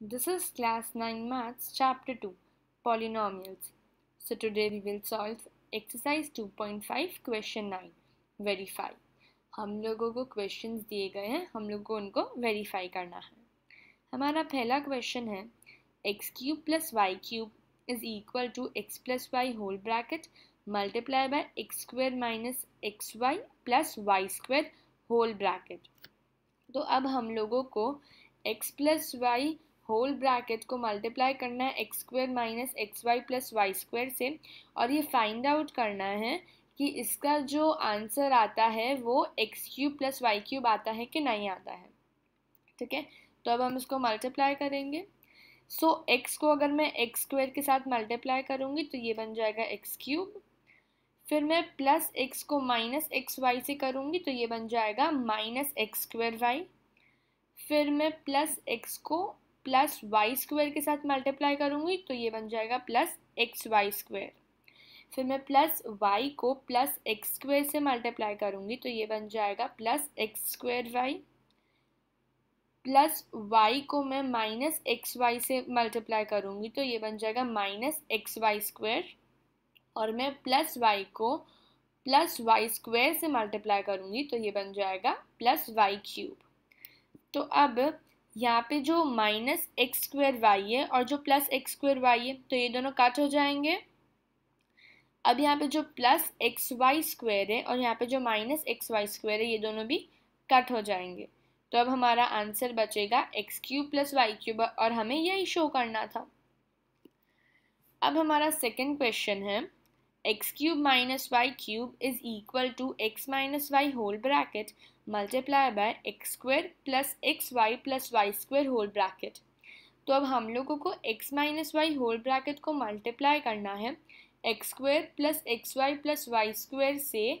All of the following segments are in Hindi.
This is class 9 maths, chapter 2 polynomials. So, today we will solve exercise 2.5 question 9 verify. हम लोगों को क्वेश्चंस दिए गए हैं, हम लोग को उनको वेरीफाई करना है हमारा पहला क्वेश्चन है cube plus Y cube is equal to X plus Y whole bracket multiply by X square minus X Y plus Y square whole bracket तो अब हम लोगों को X plus Y whole bracket को मल्टीप्लाई करना है X square minus X Y plus Y square से। और ये फाइंड आउट करना है कि इसका जो आंसर आता है वो X cube plus Y cube आता है कि नहीं आता है। ठीक है? तो अब हम इसको मल्टीप्लाई करेंगे। सो so, एक्स को अगर मैं एक्स स्क्वायर के साथ मल्टीप्लाई करूँगी तो ये बन जाएगा एक्स क्यूब फिर मैं प्लस एक्स को माइनस एक्स वाई से करूँगी तो ये बन जाएगा माइनस एक्स स्क्वायर वाई फिर मैं प्लस एक्स को प्लस वाई स्क्वायर के साथ मल्टीप्लाई करूँगी तो ये बन जाएगा प्लस एक्स वाई स्क्वायर फिर मैं प्लस वाई को प्लस एक्स स्क्वायर से मल्टीप्लाई करूँगी तो ये बन जाएगा plus X square Y plus Y को मैं माइनस एक्स वाई से मल्टीप्लाई करूँगी तो ये बन जाएगा माइनस एक्स वाई स्क्वायर और मैं प्लस वाई को प्लस वाई स्क्वायर से मल्टीप्लाई करूँगी तो ये बन जाएगा प्लस वाई क्यूब तो अब यहाँ पे जो माइनस एक्स स्क्वेयर वाई है और जो प्लस एक्स स्क्वेयर वाई है तो ये दोनों कट हो जाएँगे। अब यहाँ पे जो प्लस एक्स वाई स्क्वेयर है और यहाँ पे जो माइनस एक्स वाई स्क्वेयर है, ये दोनों भी कट हो जाएँगे। तो अब हमारा आंसर बचेगा X cube plus Y cube और हमें यही शो करना था। अब हमारा सेकेंड क्वेश्चन है। Cube minus Y cube is equal to X minus Y whole bracket multiply by X square plus X Y plus Y square whole bracket तो अब हम लोगों को X minus Y whole bracket को मल्टीप्लाई करना है X square plus X Y plus Y square से,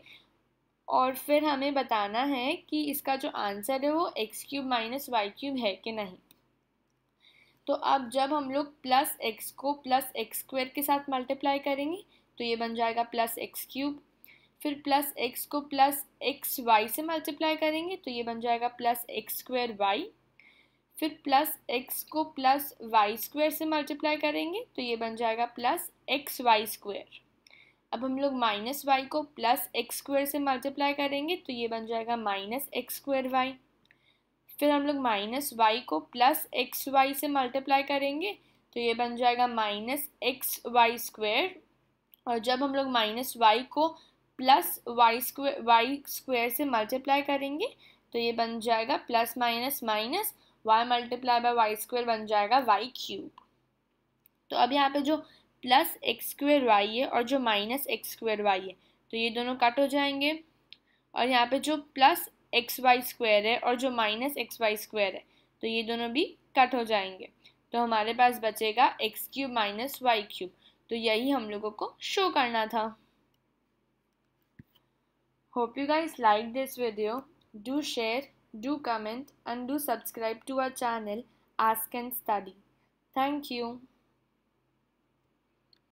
और फिर हमें बताना है कि इसका जो आंसर है वो X cube minus Y cube है कि नहीं। तो अब जब हम लोग प्लस एक्स को प्लस एक्स स्क्वेयर के साथ मल्टीप्लाई करेंगे तो ये बन जाएगा प्लस एक्स क्यूब फिर प्लस एक्स को प्लस एक्स वाई से मल्टीप्लाई करेंगे तो ये बन जाएगा प्लस एक्स स्क्वेयर वाई फिर प्लस एक्स को प्लस वाई स्क्वेयर से मल्टीप्लाई करेंगे तो ये बन जाएगा प्लस एक्स वाई स्क्वेयर अब हम लोग माइनस वाई को प्लस एक्स स्क्वेयर से मल्टीप्लाई करेंगे तो ये बन जाएगा माइनस एक्स स्क्वेयर वाई फिर हम लोग माइनस वाई को प्लस एक्स वाई से मल्टीप्लाई करेंगे तो ये बन जाएगा माइनस एक्स वाई स्क्वेयर और जब हम लोग माइनस वाई को plus Y square Y square से मल्टीप्लाई करेंगे तो ये बन जाएगा plus minus minus Y multiply by Y square बन जाएगा वाई क्यूब तो अब यहाँ पे जो प्लस एक्स स्क्वेयर वाई है और जो माइनस एक्स स्क्वेयर वाई है तो ये दोनों कट हो जाएँगे. और यहाँ पे जो प्लस एक्स वाई स्क्वेयर है और जो माइनस एक्स वाई स्क्वेयर है तो ये दोनों भी कट हो जाएँगे. तो हमारे पास बचेगा X cube minus Y cube तो यही हम लोगों को शो करना था। Hope you guys like this video do share do comment and do subscribe to our channel ask and study thank you